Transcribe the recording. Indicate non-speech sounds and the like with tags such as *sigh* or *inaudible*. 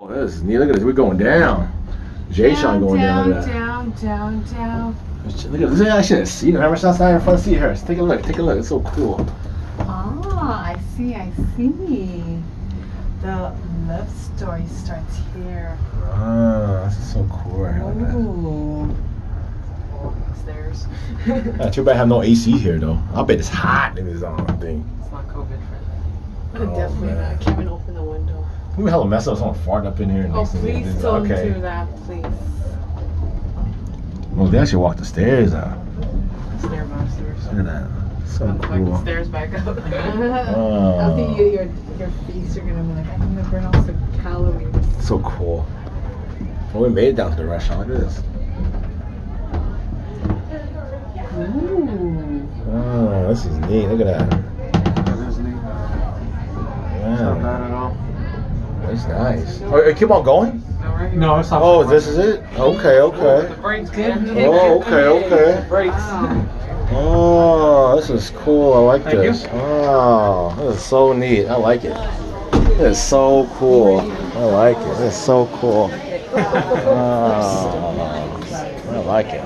Oh, this is neat. Look at this. We're going down. Jay Sean going down. down, Look at that. down, down, down. Look at this. This is actually a seat. Remember, it's outside in front seat here. Take a look. Take a look. It's so cool. Ah, I see, I see. The love story starts here. Ah, this is so cool. Right here. That. Ooh. Oh, stairs. Uh, *laughs* too bad I have no AC here though. I bet it's hot in this um, thing. It's not COVID friendly. Oh, Definitely man. not. I can't even open the window. Who the hell mess up someone fart up in here? Oh, next to me? please don't okay. do that, please. Well, they actually walk the stairs out. Stairmasters. Look at that. So I'm fucking cool. stairs back up. *laughs* *laughs* Oh. I think you, your your face, you're gonna be like, I'm gonna burn off some calories. So cool. Well, we made it down to the restaurant. Look at this. Ooh. Oh, this is neat. Look at that. That that's nice. Oh, it keep on going? No, it's not. Oh, this is it? Okay, okay. Brakes, good. Oh, okay, okay. Brakes. Ah. Oh, this is cool. I like this. Oh, this is so neat. I like it. This is so cool. I like it. This is so cool. Oh, I like it.